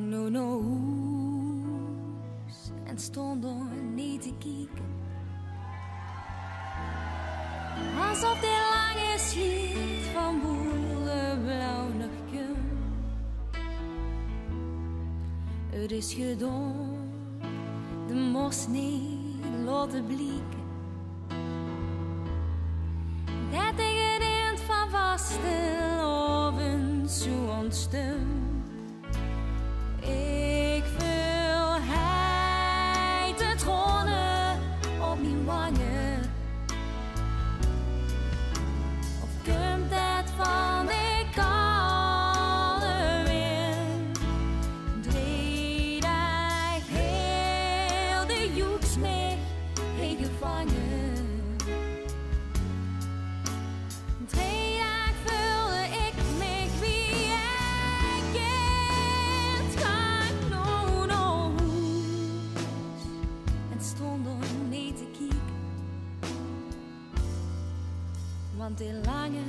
Gang nou naar huis en niet te kijken. Alsof de lange sliet van boerenblauw nog komt. Het is gedaan, de mos niet laten blikken. Die lange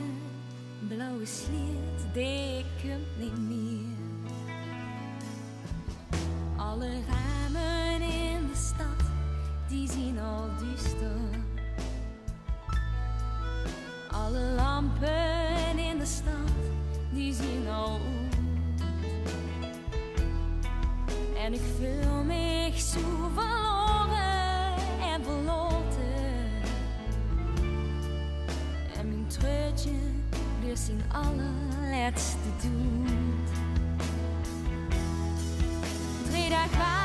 blauwe sliert, die komt niet meer. Alle ramen in de stad, die zien al duister. Alle lampen in de stad, die zien al uit. En ik voel me zo zijn allerlaatste doet. Drie dagen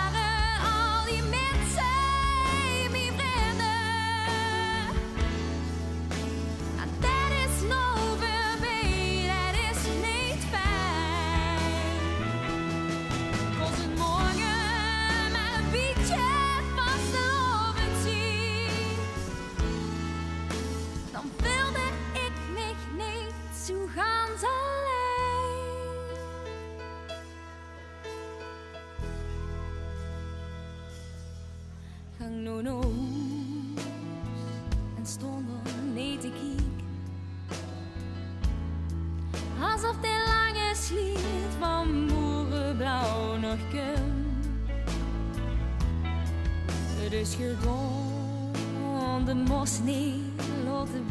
Gang huis en stond er niet te kijken. Alsof de lange sliert van boerenblauw nog. Het is gedaan, de mos niet laten.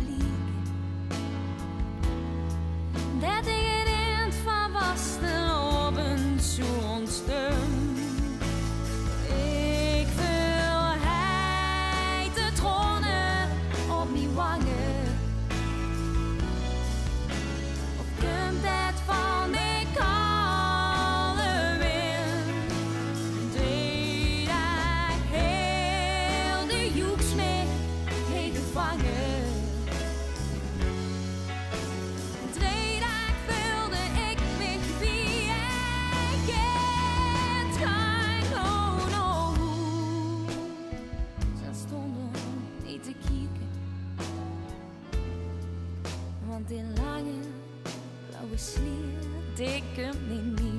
Kijken. Want die lange blauwe slier, die komt niet.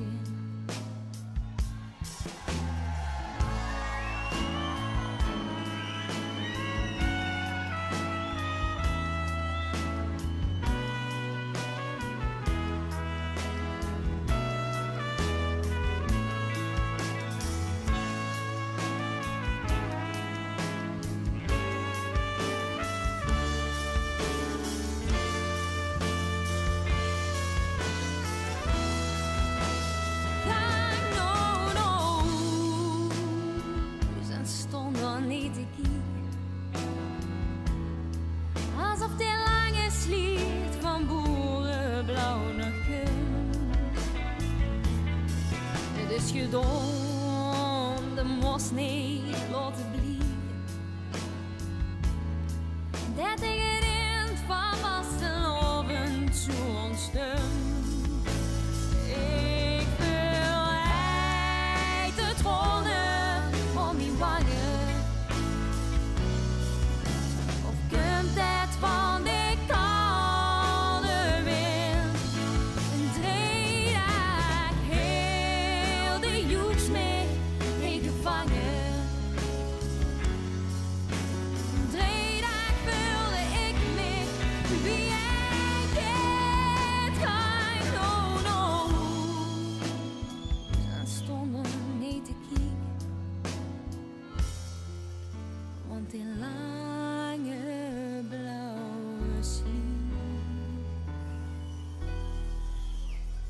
De mos niet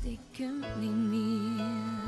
they can't me.